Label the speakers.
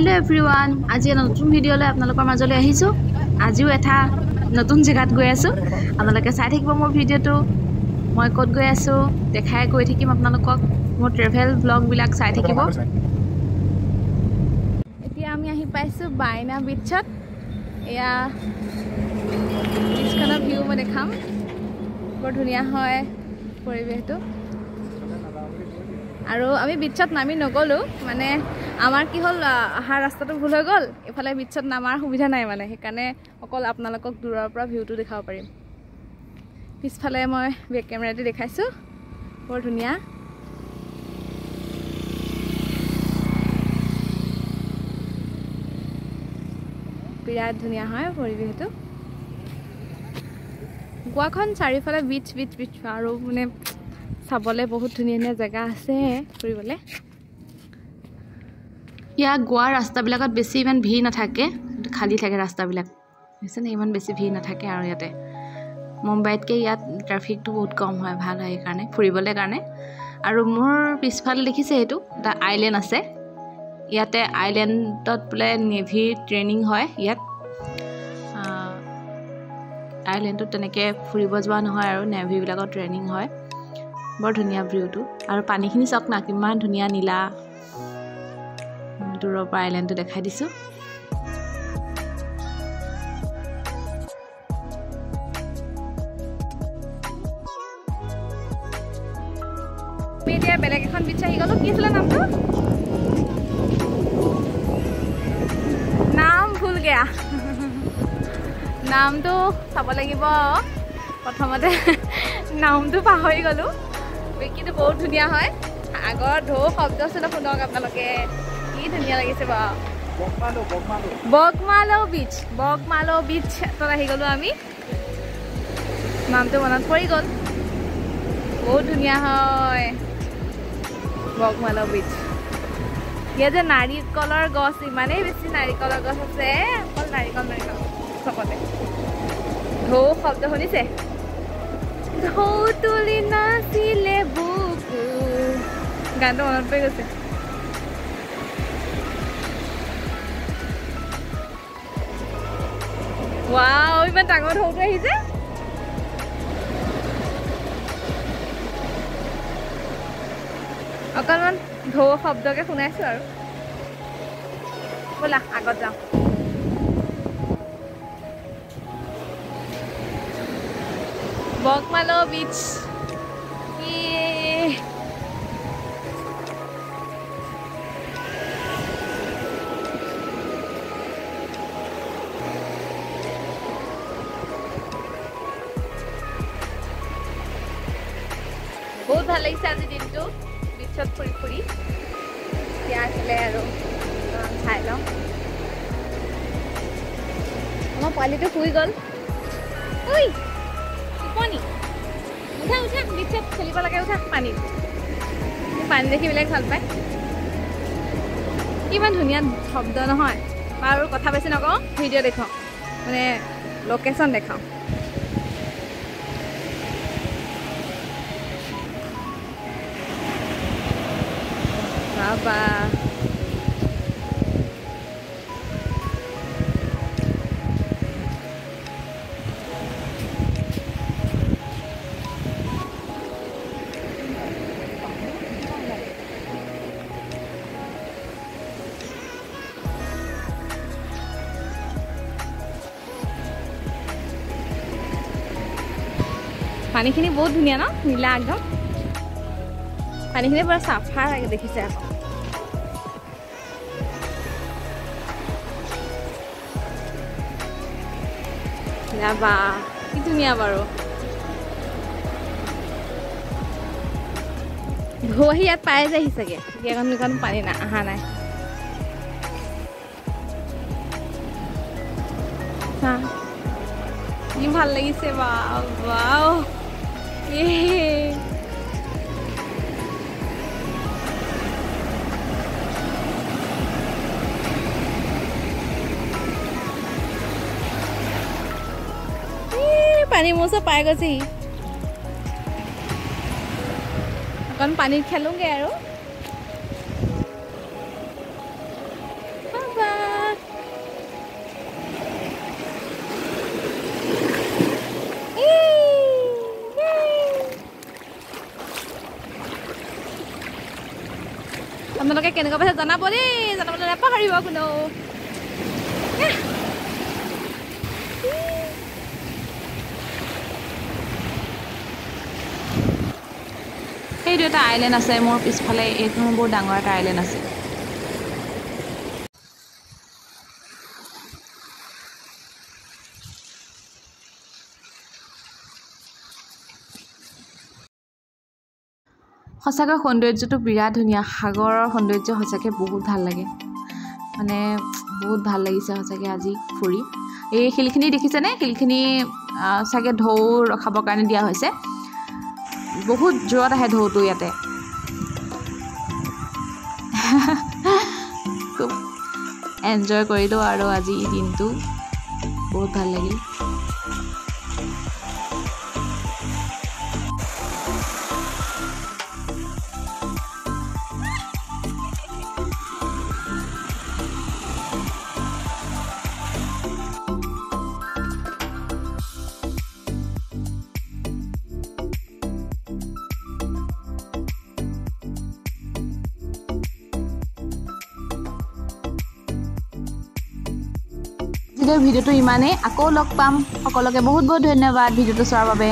Speaker 1: Hello every one আজি এটা নতুন ভিডিঅ'লৈ আপোনালোকৰ মাজলৈ আহিছোঁ। আজিও এটা নতুন জেগাত গৈ আছোঁ। আপোনালোকে চাই থাকিব মোৰ ভিডিঅ'টো। মই ক'ত গৈ আছোঁ দেখাই গৈ থাকিম আপোনালোকক। মোৰ ট্ৰেভেল ব্লগবিলাক চাই থাকিব। এতিয়া আমি আহি পাইছোঁ বাইনা বিচত এয়া বিচখনৰ ভিউ মই দেখাম। বৰ ধুনীয়া হয় পৰিৱেশটো। আৰু আমি বিচত নামি নগ'লোঁ। মানে আমাৰ কি হ'ল অহা ৰাস্তাটো ভুল হৈ গ'ল। এইফালে বিচত নামাৰ সুবিধা নাই মানে সেইকাৰণে অকল আপোনালোকক দূৰৰ পৰা ভিউটো দেখাব পাৰিম। পিছফালে মই বেক কেমেৰাটো দেখাইছোঁ। বৰ ধুনীয়া। বিৰাট ধুনীয়া হয় পৰিৱেশটো গোৱাখন চাৰিওফালে বিচ বিচ বিচ আৰু মানে চাবলৈ বহুত ধুনীয়া ধুনীয়া জেগা আছে ফুৰিবলৈ। ইয়াত গোৱাৰ ৰাস্তাবিলাকত বেছি ইমান ভিৰ নাথাকে খালী থাকে ৰাস্তাবিলাক। বুজিছেনে? ইমান বেছি ভিৰ নাথাকে আৰু ইয়াতে। মুম্বাইতকৈ ইয়াত ট্ৰেফিকটো বহুত কম হয় ভাল হয় সেইকাৰণে ফুৰিবলৈ কাৰণে। আৰু মোৰ পিছফালে দেখিছে এইটো এটা আইলেণ্ড আছে। ইয়াতে আইলেণ্ডত বোলে নেভি ট্ৰেইনিং হয় ইয়াত। আইলেণ্ডটোত তেনেকৈ ফুৰিব যোৱা নহয় আৰু নেভিবিলাকৰ ট্ৰেইনিং হয়। বৰ ধুনীয়া ভিউটো আৰু পানীখিনি চাওক না কিমান ধুনীয়া নীলা। দূৰৰ পৰা আইলেণ্ডটো দেখাই দিছোঁ। এতিয়া বেলেগ এখন গ'লোঁ। কি আছিলে নামটো? নাম ভুল গেয়া। নামটো চাব লাগিব। প্ৰথমতে নামটো পাহৰি গ'লোঁ। কিন্তু বহুত ধুনীয়া হয়। আগৰ ঢৌ শব্দ আছিলে শুনক আপোনালোকে। কি ধুনীয়া লাগিছে বাৰু বগমালৌ বিচ বগমালৌ বিচ আহি গ'লোঁ আমি। নামটো মনত পৰি গ'ল। বহুত ধুনীয়া হয়। বগমালৌ বিচ ইয়াত যে নাৰিকলৰ গছ ইমানেই বেছি নাৰিকলৰ গছ আছে। অকল নাৰিকল নাৰিকল চবতে। ঢৌ শব্দ শুনিছে? ঢৌ তুলি নাছিলে বুকু গানটো মনত পৰি গৈছে। ৱাও ইমান ডাঙৰ ঢৌটো আহিছে অকণমান ঢৌ শব্দকে শুনাইছোঁ আৰু ব'লা আগত যাওঁ বগমালৌ ভাল লাগিছে আজি দিনটো। বিচত ফুৰি ফুৰি। এতিয়া আছিলে আৰু চাই লওঁ। আমাৰ পোৱালিটো শুই গ'ল। ঐ টোপনি। উঠা উঠা বিচত খেলিব লাগে উঠা পানীত। পানী দেখি বেলেগ ভাল পায়। কিমান ধুনীয়া শব্দ নহয়। বাৰু কথা বেছি নকওঁ ভিডিঅ' দেখাওঁ মানে লোকেশ্যন দেখাওঁ। বাবা পানীখিনি বহুত ধুনীয়া ন নীলা একদম পানীখিনি পুৰা চাফা লাগে দেখিছে আকৌ বা কি ধুনীয়া বাৰু। ঢৌ আহি ইয়াত পাই যায়হি চাগে। এখন দুখন পানী না অহা নাই। ভাল লাগিছে বাও। पानी मोसो पाएको चाहिँ अकन पानी खेलूँगे और আপোনালোকে কেনেকুৱা পাইছে জনাব দেই জনাবলৈ নাপাহৰিব
Speaker 2: সেইটো এটা আইলেণ্ড আছে মোৰ পিছফালে এইখন বহুত ডাঙৰ এটা আইলেণ্ড আছে। সঁচাকৈ সৌন্দৰ্যটো বিৰাট ধুনীয়া সাগৰৰ সৌন্দৰ্য সঁচাকৈ বহুত ভাল লাগে। মানে বহুত ভাল লাগিছে সঁচাকৈ আজি ফুৰি। এই শিলখিনি দেখিছেনে? শিলখিনি চাগে ঢৌ ৰখাবৰ কাৰণে দিয়া হৈছে। বহুত জোৰত আহে ঢৌটো ইয়াতে। খুব এনজয় কৰিলোঁ আৰু আজি দিনটো। বহুত ভাল লাগিল। আজিলৈ ভিডিঅ'টো ইমানেই। আকৌ লগ পাম। সকলোকে বহুত বহুত ধন্যবাদ ভিডিঅ'টো চোৱাৰ বাবে।